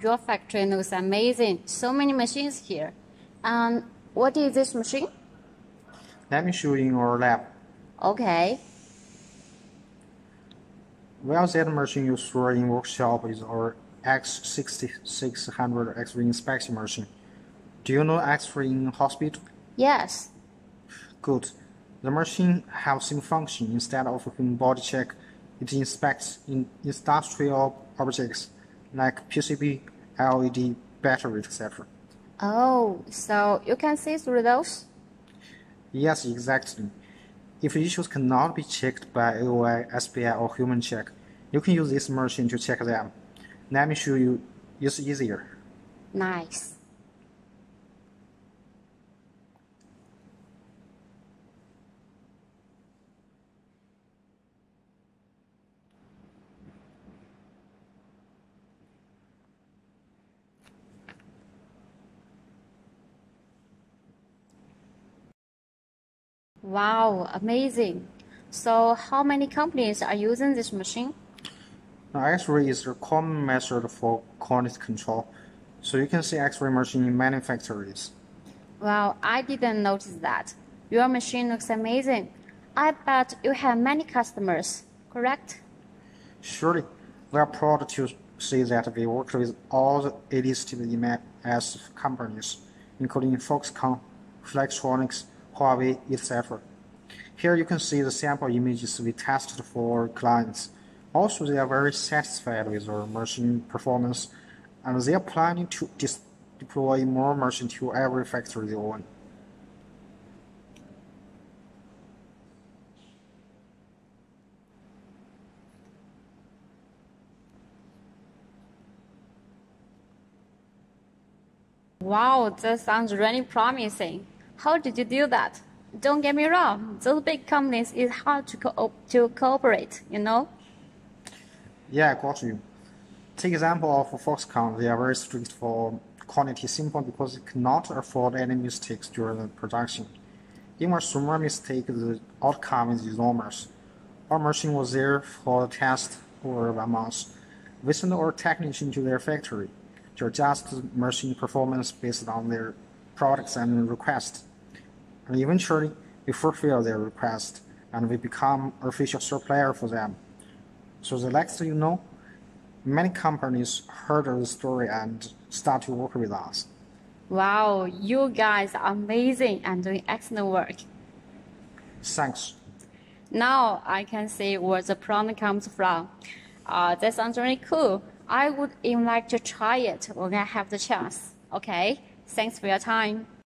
your factory looks amazing. So many machines here. And what is this machine? Let me show you in our lab. Okay. Well, that machine you saw in workshop is our X6600 X-ray inspection machine. Do you know X-ray in hospital? Yes. Good. The machine has same function. Instead of a body check, it inspects in industrial objects like PCB, LED, battery, etc. Oh, so you can see through those? Yes, exactly. If issues cannot be checked by AOI, SPI, or human check, you can use this machine to check them. Let me show you. It's easier. Nice. Wow, amazing. So how many companies are using this machine? Now, X-ray is a common method for quality control, so you can see X-ray machine in many factories. Well, I didn't notice that. Your machine looks amazing. I bet you have many customers, correct? Surely, we are proud to say that we work with all the listed EMS companies, including Foxconn, Flextronics, Huawei, etc. Here you can see the sample images we tested for clients. Also, they are very satisfied with our machine performance, and they are planning to deploy more machines to every factory they own. Wow, that sounds really promising. How did you do that? Don't get me wrong, those big companies is hard to, co to cooperate, you know? Yeah, I got you. Take example of Foxconn. They are very strict for quality simple because they cannot afford any mistakes during the production. Even a small mistake, the outcome is enormous. Our machine was there for the test for one month. We sent our technician to their factory to adjust the machine performance based on their products and requests. And eventually, we fulfill their request and we become official supplier for them. So the next you know, many companies heard the story and start to work with us. Wow, you guys are amazing and doing excellent work. Thanks. Now I can see where the product comes from. Uh, that sounds really cool. I would even like to try it when I have the chance. Okay, thanks for your time.